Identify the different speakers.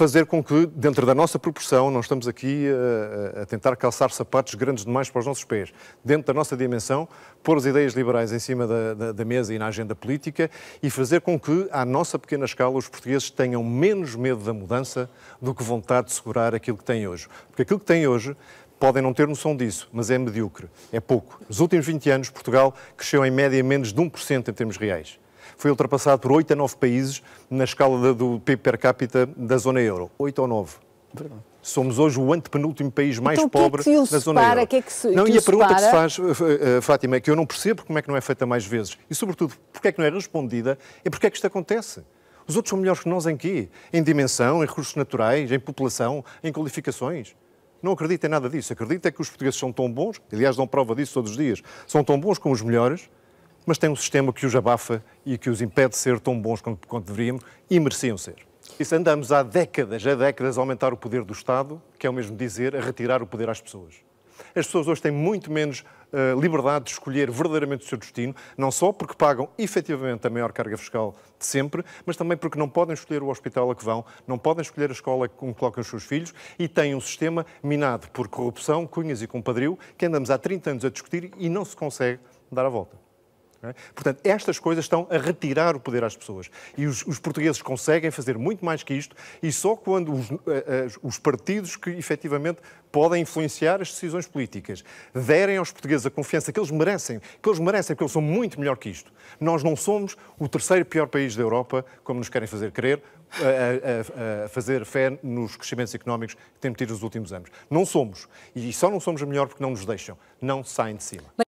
Speaker 1: fazer com que, dentro da nossa proporção, não estamos aqui a, a, tentar calçar sapatos grandes demais para os nossos pés, dentro da nossa dimensão, pôr as ideias liberais em cima da, da, da mesa e na agenda política e fazer com que, à nossa pequena escala, os portugueses tenham menos medo da mudança do que vontade de segurar aquilo que têm hoje. Porque aquilo que têm hoje podem não ter noção disso, mas é medíocre, é pouco. Nos últimos 20 anos, Portugal cresceu em média menos de 1% em termos reais foi ultrapassado por 8 a 9 países na escala do PIB per capita da zona euro. 8 ou 9. Verdade. Somos hoje o antepenúltimo país mais
Speaker 2: então,
Speaker 1: pobre
Speaker 2: que é que
Speaker 1: da zona euro.
Speaker 2: Que é que se,
Speaker 1: não,
Speaker 2: que
Speaker 1: e a pergunta que se faz, uh, Fátima, é que eu não percebo como é que não é feita mais vezes. E, sobretudo, porque é que não é respondida, é porque é que isto acontece. Os outros são melhores que nós em quê? Em dimensão, em recursos naturais, em população, em qualificações. Não acredito em nada disso. Acredito é que os portugueses são tão bons, aliás, dão prova disso todos os dias, são tão bons como os melhores, mas têm um sistema que os abafa e que os impede de ser tão bons quanto, quanto e mereciam ser. Se andamos há décadas, há décadas, a aumentar o poder do Estado, que é o mesmo dizer, a retirar o poder às pessoas. As pessoas hoje têm muito menos uh, liberdade de escolher verdadeiramente o seu destino, não só porque pagam efetivamente a maior carga fiscal de sempre, mas também porque não podem escolher o hospital a que vão, não podem escolher a escola onde colocam os seus filhos e têm um sistema minado por corrupção, cunhas e compadrio, que andamos há 30 anos a discutir e não se consegue dar a volta. É? Portanto, estas coisas estão a retirar o poder às pessoas. E os, os, portugueses conseguem fazer muito mais que isto, e só quando os, uh, os, partidos que efetivamente podem influenciar as decisões políticas derem aos portugueses a confiança que eles merecem, que eles merecem, porque eles são muito melhor que isto. Nós não somos o terceiro pior país da Europa, como nos querem fazer crer, a, a, a, fazer fé nos crescimentos económicos que temos tido nos últimos anos. Não somos. E só não somos melhor porque não nos deixam. Não saem de cima.